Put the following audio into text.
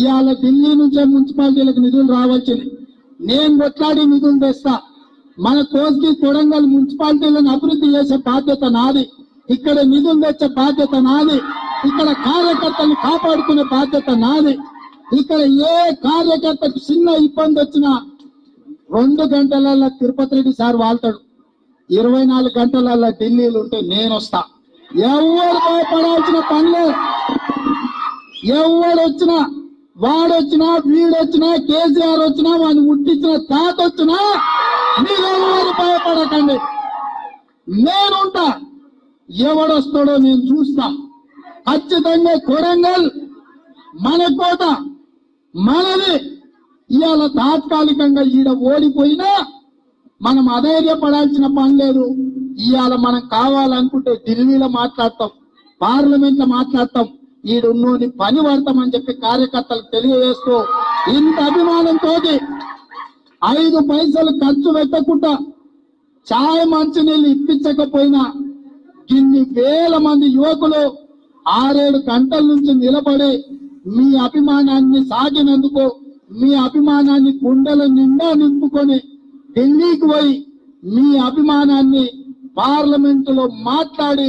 ఇవాళ ఢిల్లీ నుంచే మున్సిపాలిటీలకు నిధులు రావాల్సింది నేను కొట్లాడి నిధులు తెస్తా. మన కోస్గి కొడంగల్ మున్సిపాలిటీలను అభివృద్ధి చేసే బాధ్యత నాది. ఇక్కడ నిధులు తెచ్చే బాధ్యత నాది. ఇక్కడ కార్యకర్తలను కాపాడుకునే బాధ్యత నాది. ఇక్కడ ఏ కార్యకర్తకు చిన్న ఇబ్బంది వచ్చినా రెండు గంటలలో తిరుపతి రెడ్డి సార్ వాళ్తాడు. ఇరవై నాలుగు గంటలలో ఢిల్లీలు ఉంటే నేను వస్తా. ఎవరు భయపడాల్సిన పనిలే ఎవరు వచ్చినా వాడొచ్చినా వీడొచ్చినా కేసీఆర్ వచ్చినా వాడిని ముట్టించిన తాత వచ్చినా మీరెవరు భయపడకండి. నేనుంటా. ఎవడొస్తాడో నేను చూస్తా. ఖచ్చితంగా కొరంగల్ మన కోట మనది. ఇవాళ తాత్కాలికంగా ఈడ ఓడిపోయినా మనం అధైర్యపడాల్సిన పని లేదు. ఇవాళ మనం కావాలనుకుంటే ఢిల్లీలో మాట్లాడతాం పార్లమెంట్లో మాట్లాడతాం. ఈడున్నోని పని పడతామని చెప్పి కార్యకర్తలకు తెలియజేస్తూ ఇంత అభిమానంతో ఐదు పైసలు ఖర్చు పెట్టకుండా చాయ్ మంచినీళ్ళు ఇప్పించకపోయినా ఇన్ని వేల మంది యువకులు ఆరేడు గంటల నుంచి నిలబడి మీ అభిమానాన్ని సాగినందుకు మీ అభిమానాన్ని గుండెల నిండా నింపుకొని ఢిల్లీకి పోయి మీ అభిమానాన్ని పార్లమెంటులో మాట్లాడి